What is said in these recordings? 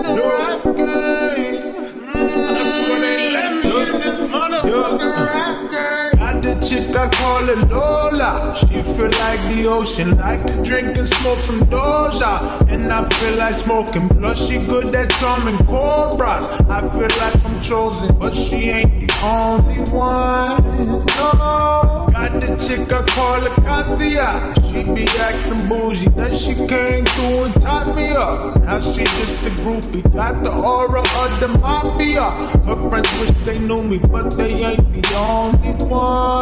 rap chick I call it Lola. She feel like the ocean, like to drink and smoke some Doja. And I feel like smoking, plus she good at drumming cobras. I feel like I'm chosen, but she ain't the only one. No. Got the chick I call it Catia. She be acting bougie, then she came through and tied me up. Now she just a groupie, got the aura of the mafia. Her friends wish they knew me, but they ain't the only ones.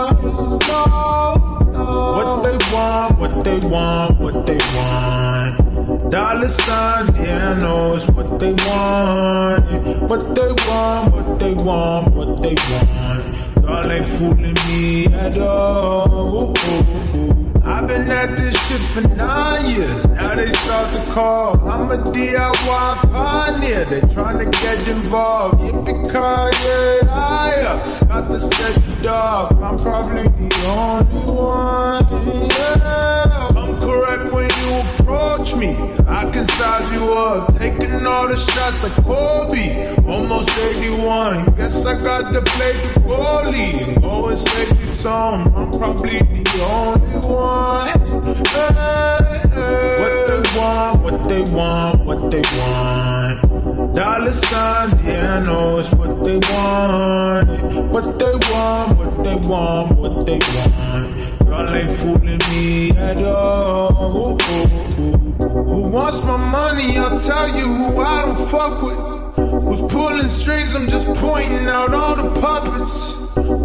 Want, what they want. Dollar signs, yeah, I know it's what they want. What they want, what they want, what they want. Y'all ain't fooling me at all. I've been at this shit for nine years. Now they start to call. I'm a DIY pioneer. They trying to get involved. Yippee yeah, Got to set it off. I'm probably the only one. Yeah. Me. I can size you up. Taking all the shots like Kobe. Almost 81. Guess I got to play the goalie. Go and save the song. I'm probably the only one. Hey, hey. What they want, what they want, what they want. Dollar signs, yeah, I know it's what they want. What they want, what they want, what they want. Y'all ain't fooling me at all. Who wants my money? I'll tell you who I don't fuck with. Who's pulling strings? I'm just pointing out all the puppets.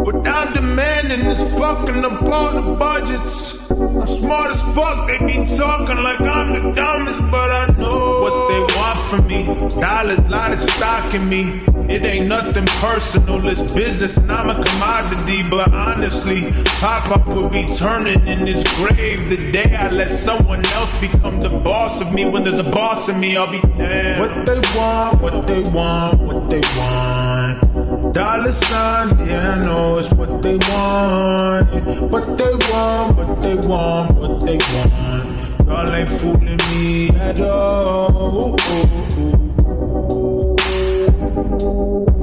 Without demanding, it's fucking up all the budgets. I'm smart as fuck, they be talking like I'm the Dollars, lot of stock in me. It ain't nothing personal, it's business, and I'm a commodity. But honestly, Pop Up will be turning in his grave the day I let someone else become the boss of me. When there's a boss in me, I'll be damned. What they want, what they want, what they want. Dollar signs, yeah, I know it's what they want. What they want, what they want, what they want. Y'all ain't fooling me at all. Ooh, ooh, ooh. Música